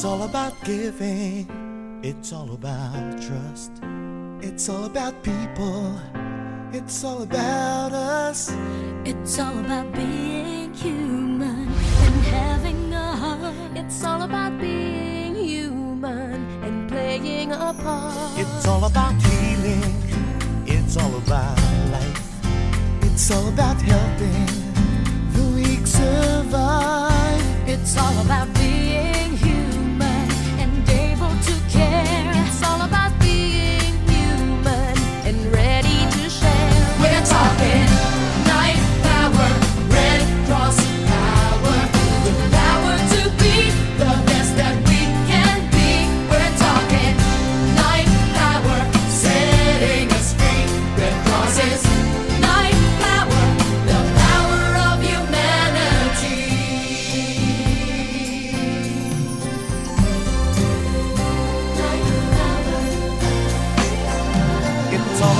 It's all about giving. It's all about trust. It's all about people. It's all about us. It's all about being human and having a heart. It's all about being human and playing a part. It's all about healing. It's all about life. It's all about helping the weak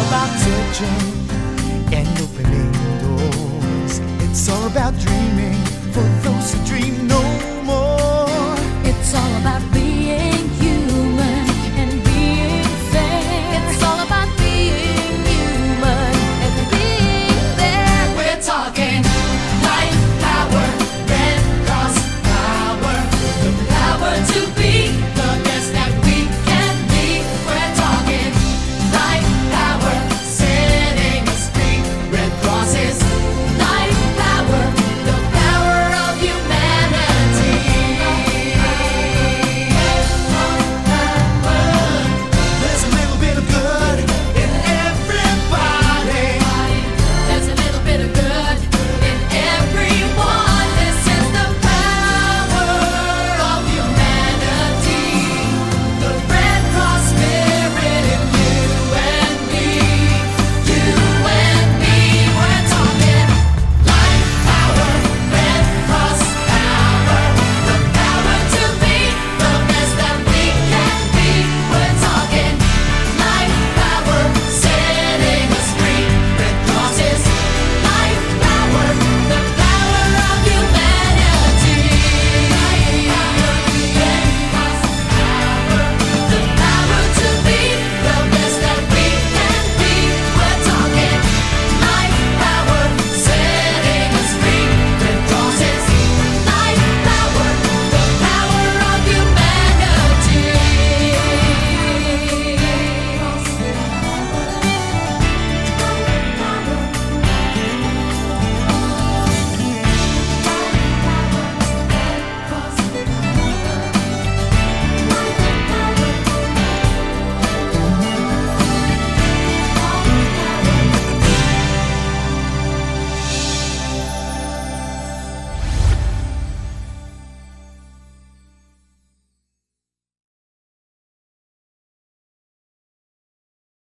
all about searching and opening doors. It's all about dreaming for those who dream